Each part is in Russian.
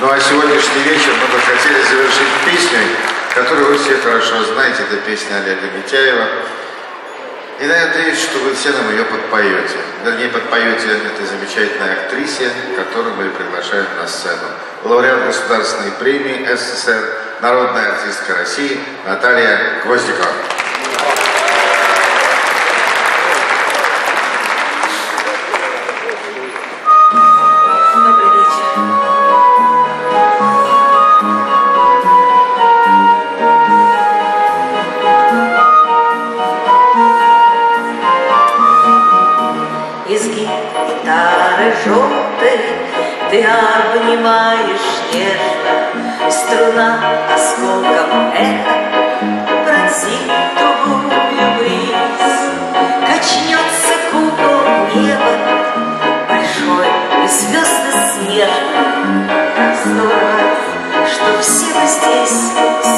Ну а сегодняшний вечер мы бы хотели завершить песней, которую вы все хорошо знаете. Это песня Олега Митяева. И я надеюсь, что вы все нам ее подпоете. Вернее, подпоете этой замечательной актрисе, которую мы приглашаем на сцену. Лауреат Государственной премии СССР, народная артистка России Наталья Гвоздикова. Желтой Ты? Обнимаешь нежно Струна осколком эхо Пронзит другую бриз. Качнется купол неба Большой и звезды смертно Как здорово, что все мы здесь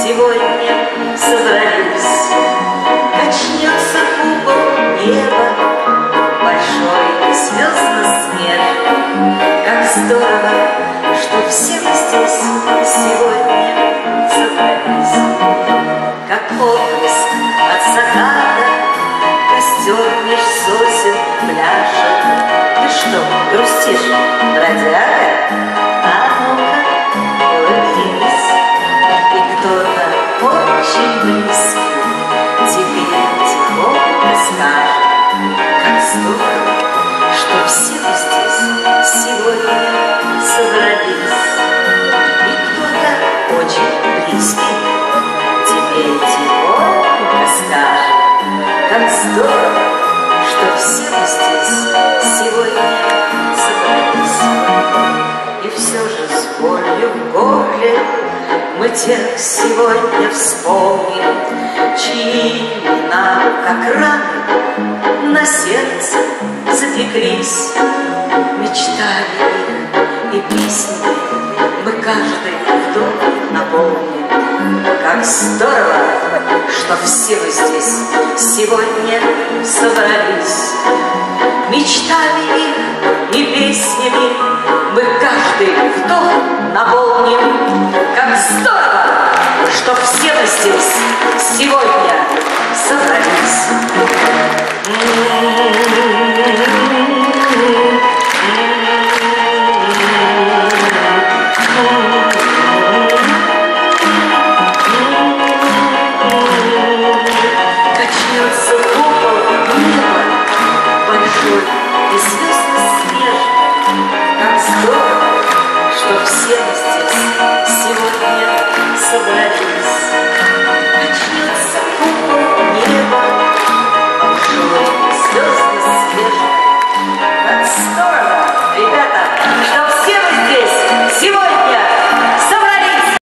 Сегодня собрались что все мы здесь сегодня собрались. Как отблеск от заката костер меж сосен пляжа. Ты что, грустишь, бродяга? Здорово, что все здесь сегодня собрались. И все же с болью горле мы тех сегодня вспомним, чьи имена, как раны, на сердце запеклись. Мечтали и песни мы каждый вдох наполним. Как здорово, что все вы здесь сегодня собрались. Мечтами их и песнями мы каждый вдох наполним. Как здорово, что все мы здесь